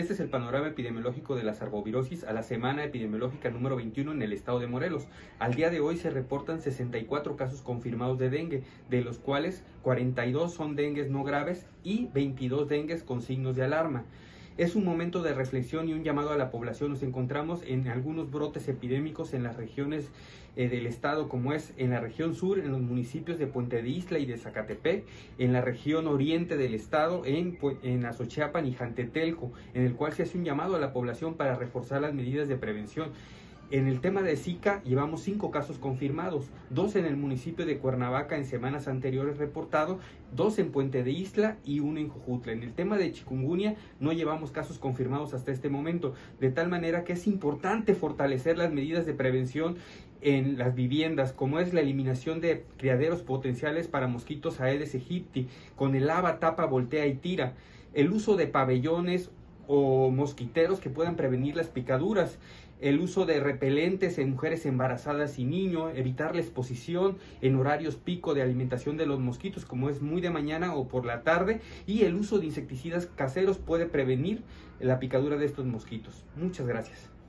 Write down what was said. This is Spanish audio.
Este es el panorama epidemiológico de la sarbovirosis a la semana epidemiológica número 21 en el estado de Morelos. Al día de hoy se reportan 64 casos confirmados de dengue, de los cuales 42 son dengues no graves y 22 dengues con signos de alarma. Es un momento de reflexión y un llamado a la población. Nos encontramos en algunos brotes epidémicos en las regiones eh, del estado, como es en la región sur, en los municipios de Puente de Isla y de Zacatepec, en la región oriente del estado, en, en Azochiapan y Jantetelco, en el cual se hace un llamado a la población para reforzar las medidas de prevención. En el tema de Zika llevamos cinco casos confirmados, dos en el municipio de Cuernavaca en semanas anteriores reportado, dos en Puente de Isla y uno en Jujutla. En el tema de chikungunya no llevamos casos confirmados hasta este momento, de tal manera que es importante fortalecer las medidas de prevención en las viviendas, como es la eliminación de criaderos potenciales para mosquitos Aedes aegypti, con el lava, tapa, voltea y tira, el uso de pabellones o mosquiteros que puedan prevenir las picaduras, el uso de repelentes en mujeres embarazadas y niños, evitar la exposición en horarios pico de alimentación de los mosquitos, como es muy de mañana o por la tarde, y el uso de insecticidas caseros puede prevenir la picadura de estos mosquitos. Muchas gracias.